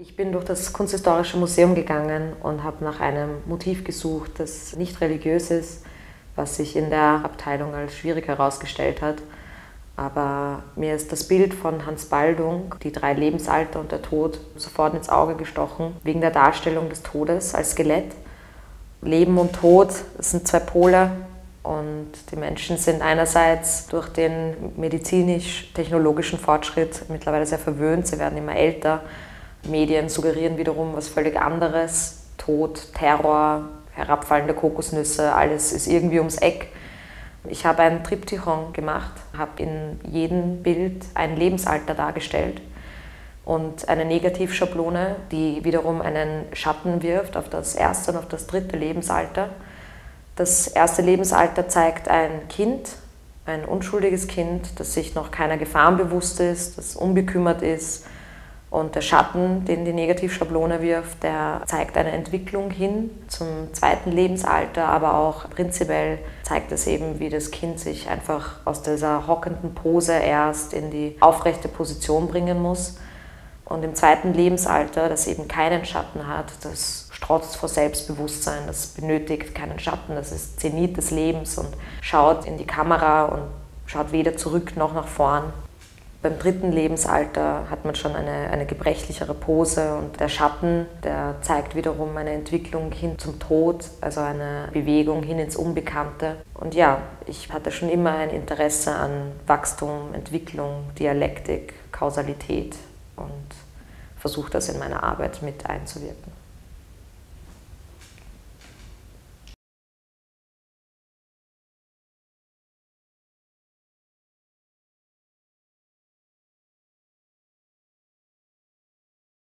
Ich bin durch das Kunsthistorische Museum gegangen und habe nach einem Motiv gesucht, das nicht religiös ist, was sich in der Abteilung als schwierig herausgestellt hat. Aber mir ist das Bild von Hans Baldung, die drei Lebensalter und der Tod, sofort ins Auge gestochen, wegen der Darstellung des Todes als Skelett. Leben und Tod, sind zwei Pole. Und die Menschen sind einerseits durch den medizinisch-technologischen Fortschritt mittlerweile sehr verwöhnt, sie werden immer älter Medien suggerieren wiederum was völlig anderes. Tod, Terror, herabfallende Kokosnüsse, alles ist irgendwie ums Eck. Ich habe ein Triptychon gemacht, habe in jedem Bild ein Lebensalter dargestellt und eine Negativschablone, die wiederum einen Schatten wirft auf das erste und auf das dritte Lebensalter. Das erste Lebensalter zeigt ein Kind, ein unschuldiges Kind, das sich noch keiner Gefahren bewusst ist, das unbekümmert ist, und der Schatten, den die Negativschablone wirft, der zeigt eine Entwicklung hin zum zweiten Lebensalter, aber auch prinzipiell zeigt es eben, wie das Kind sich einfach aus dieser hockenden Pose erst in die aufrechte Position bringen muss. Und im zweiten Lebensalter, das eben keinen Schatten hat, das strotzt vor Selbstbewusstsein, das benötigt keinen Schatten, das ist Zenit des Lebens und schaut in die Kamera und schaut weder zurück noch nach vorn. Beim dritten Lebensalter hat man schon eine, eine gebrechlichere Pose und der Schatten, der zeigt wiederum eine Entwicklung hin zum Tod, also eine Bewegung hin ins Unbekannte. Und ja, ich hatte schon immer ein Interesse an Wachstum, Entwicklung, Dialektik, Kausalität und versuche das in meiner Arbeit mit einzuwirken.